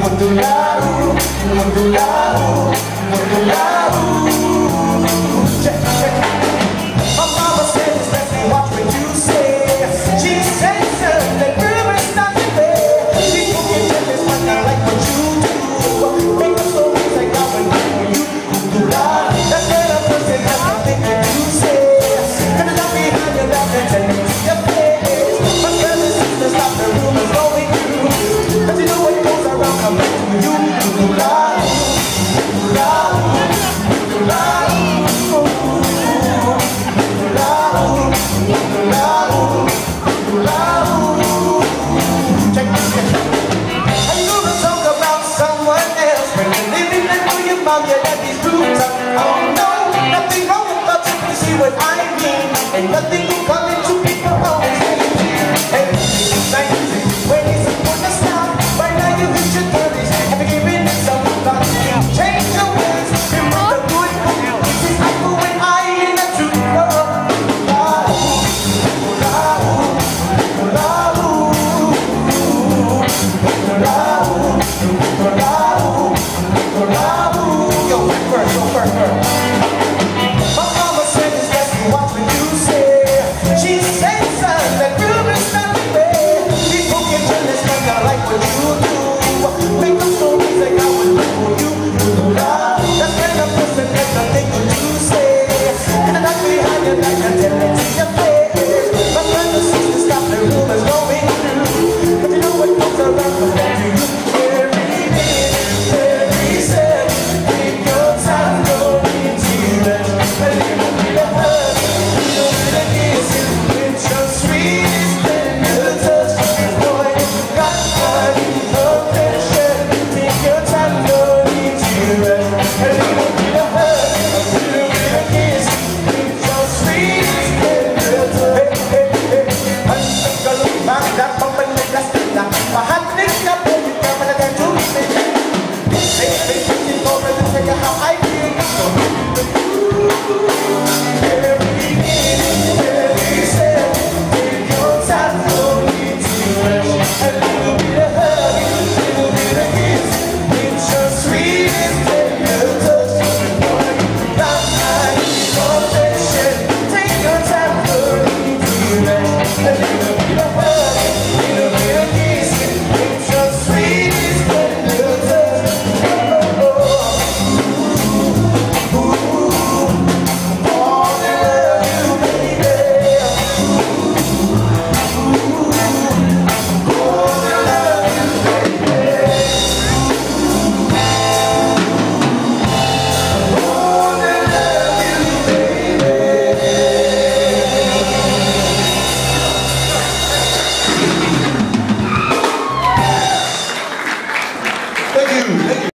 Modulado, modulado, modulado too. Oh no, nothing wrong with us. You see what I mean? And nothing